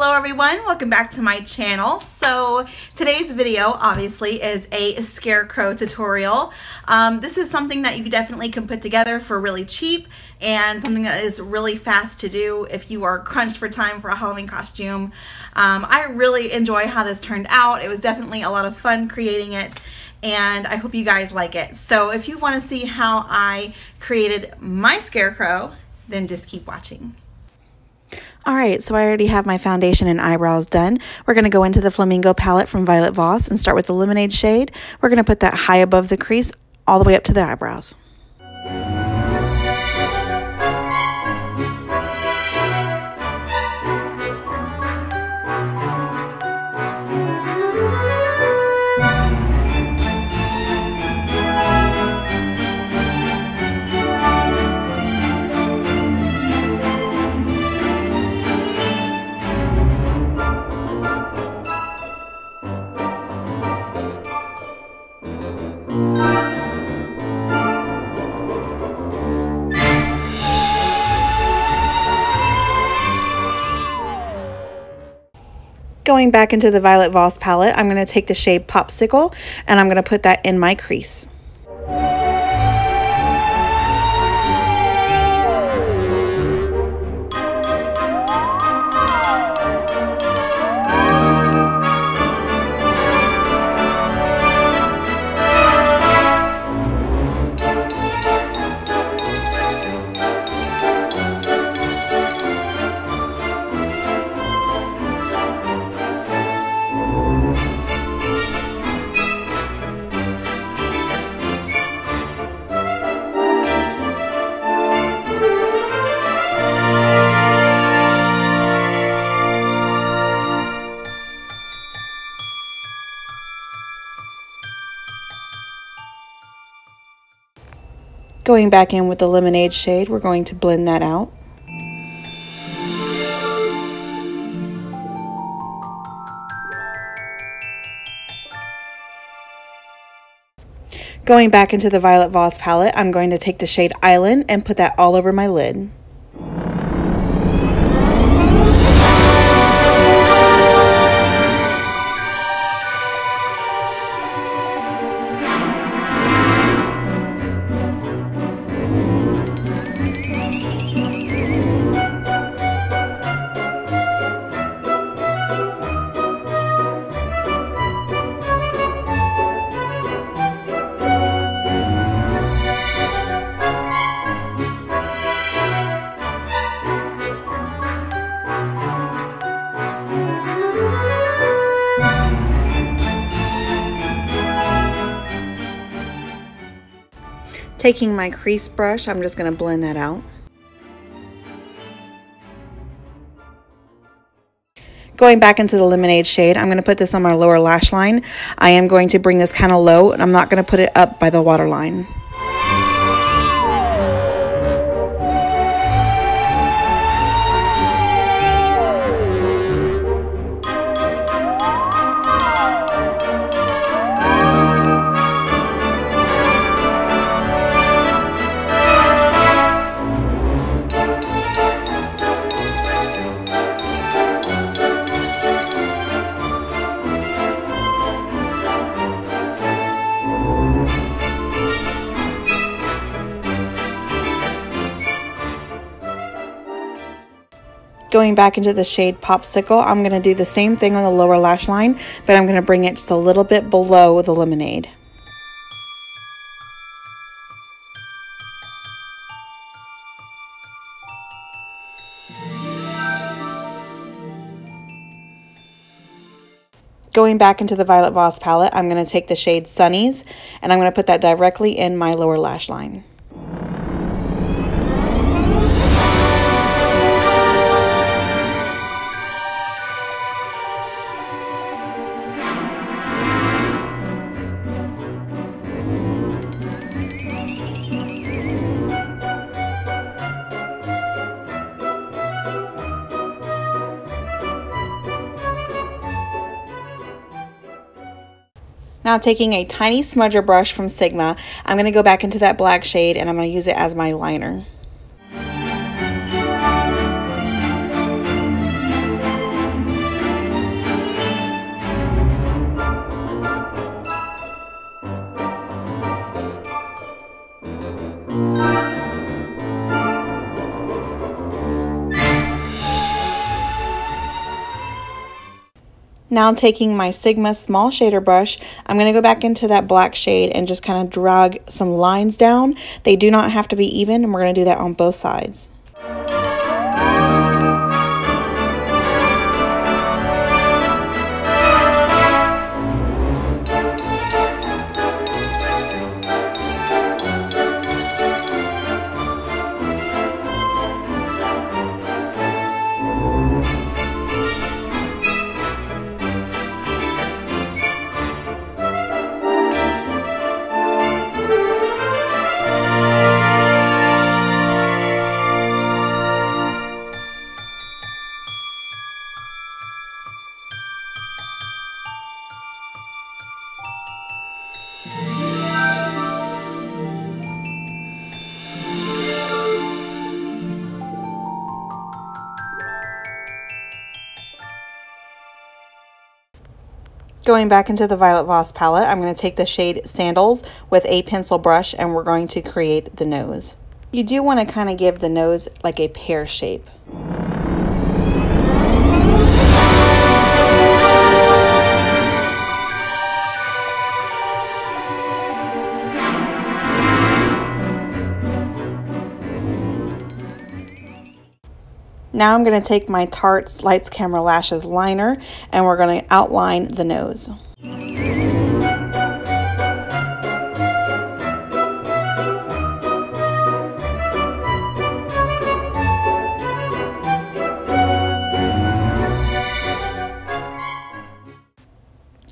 Hello everyone, welcome back to my channel. So today's video obviously is a scarecrow tutorial. Um, this is something that you definitely can put together for really cheap and something that is really fast to do if you are crunched for time for a Halloween costume. Um, I really enjoy how this turned out. It was definitely a lot of fun creating it and I hope you guys like it. So if you want to see how I created my scarecrow, then just keep watching. All right, so I already have my foundation and eyebrows done. We're going to go into the Flamingo palette from Violet Voss and start with the Lemonade shade. We're going to put that high above the crease all the way up to the eyebrows. Going back into the Violet Voss palette, I'm going to take the shade Popsicle and I'm going to put that in my crease. Going back in with the lemonade shade, we're going to blend that out. Going back into the Violet Voss palette, I'm going to take the shade Island and put that all over my lid. Taking my crease brush, I'm just going to blend that out. Going back into the lemonade shade, I'm going to put this on my lower lash line. I am going to bring this kind of low, and I'm not going to put it up by the waterline. Going back into the shade Popsicle, I'm going to do the same thing on the lower lash line, but I'm going to bring it just a little bit below the lemonade. Going back into the Violet Voss palette, I'm going to take the shade Sunnies, and I'm going to put that directly in my lower lash line. Now taking a tiny smudger brush from Sigma, I'm going to go back into that black shade and I'm going to use it as my liner. Now taking my Sigma small shader brush, I'm going to go back into that black shade and just kind of drag some lines down. They do not have to be even and we're going to do that on both sides. Going back into the Violet Voss palette, I'm going to take the shade Sandals with a pencil brush and we're going to create the nose. You do want to kind of give the nose like a pear shape. Now I'm going to take my Tarte's Lights Camera Lashes liner and we're going to outline the nose.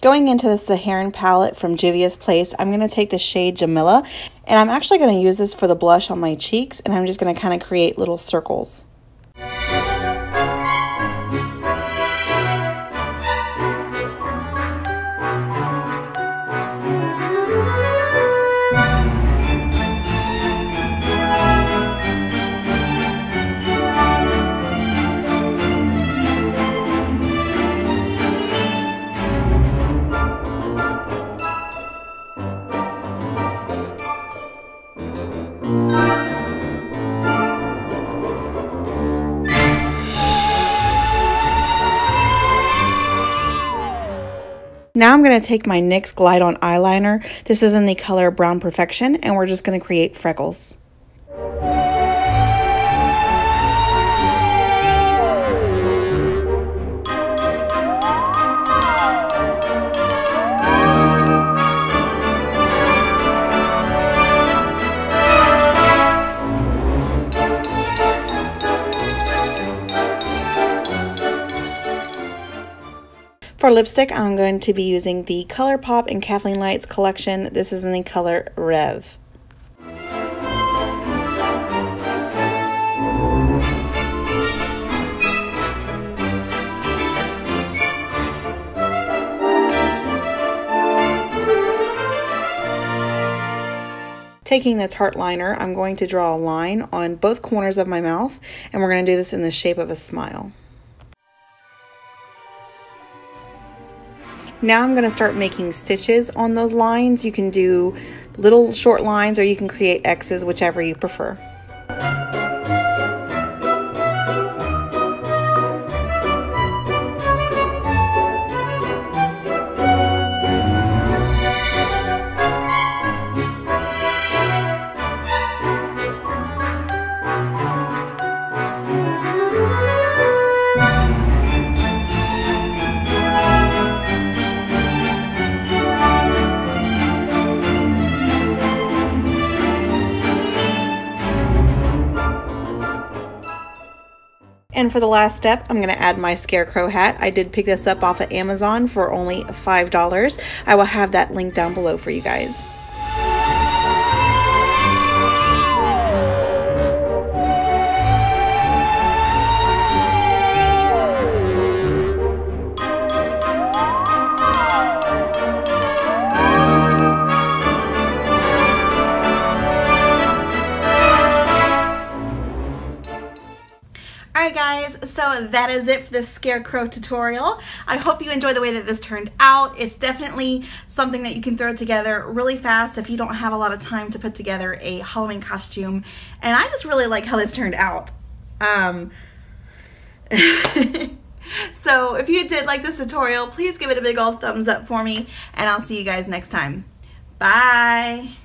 Going into the Saharan palette from Juvia's Place, I'm going to take the shade Jamila, and I'm actually going to use this for the blush on my cheeks, and I'm just going to kind of create little circles. Now I'm going to take my NYX Slide On Eyeliner. This is in the color Brown Perfection, and we're just going to create freckles. For lipstick, I'm going to be using the ColourPop and Kathleen Lights collection. This is in the color Rever. Taking the Tarte liner, I'm going to draw a line on both corners of my mouth, and we're going to do this in the shape of a smile. Now I'm going to start making stitches on those lines. You can do little short lines or you can create X's, whichever you prefer. And for the last step, I'm to add my scarecrow hat. I did pick this up off of Amazon for only $5. I will have that link down below for you guys, so that is it for this scarecrow tutorial. I hope you enjoy the way that this turned out. It's definitely something that you can throw together really fast if you don't have a lot of time to put together a Halloween costume. And I just really like how this turned out. Um, So if you did like this tutorial, please give it a big old thumbs up for me, and I'll see you guys next time. Bye.